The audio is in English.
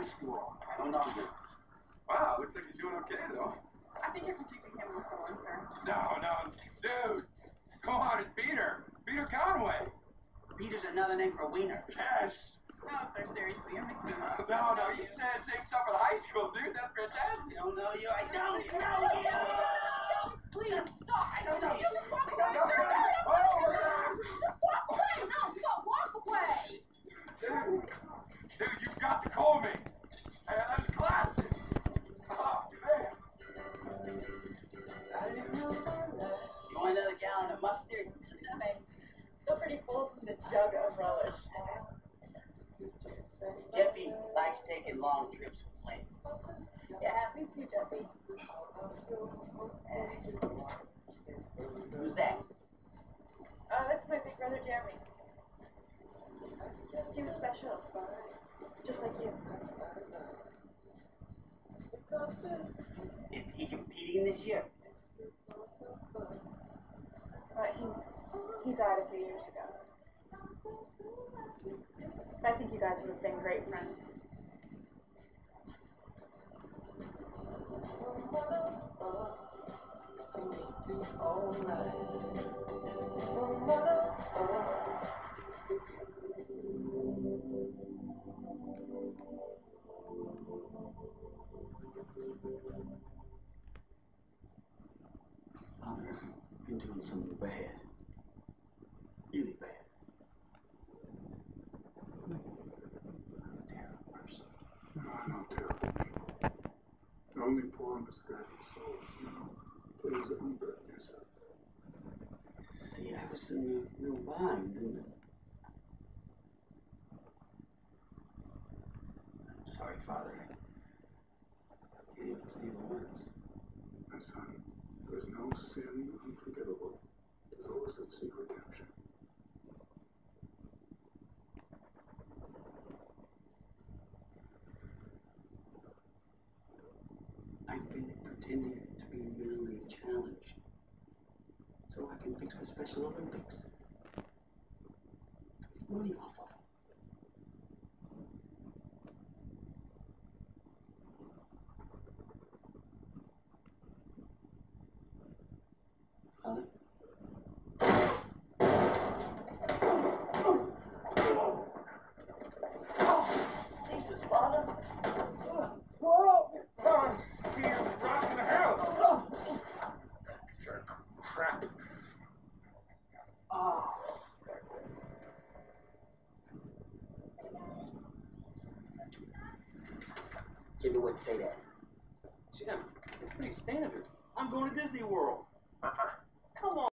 high school. I don't know. Wow, looks like you're doing okay, though. I think you're confusing him with someone, sir. No, no, dude. Come on, it's Peter. Peter Conway. Peter's another name for wiener. Yes. No, sir, seriously, you're mixing him up. No, no, you said same stuff in high school, dude. That's fantastic. I don't know you. I don't gallon of mustard? Babe. Still pretty full from the jug of relish. Jeffy likes taking long trips with Lane. Yeah, me too, Jeffy. Who's that? Uh, that's my big brother, Jeremy. He was special. Just like you. Is he competing this year? Uh, he, died a few years ago. I think you guys would have been great friends. Father, been doing something bad. Really bad. I'm a terrible person. No, I know terrible people. The only poor misguided souls, you know. Please yourself. See, I was in a real bind, didn't I? I'm sorry, Father. I can't even say the words. My son, there is no sin unforgivable to those that seek redemption. I've been pretending to be mentally challenged so I can fix the Special Olympics. Make money off of it. Father? Jesus, Father! Whoa! Come rocking the house. Jerk. Crap. Oh. Jimmy wouldn't say that. Jim, it's pretty standard. I'm going to Disney World. Uh-uh. Come on.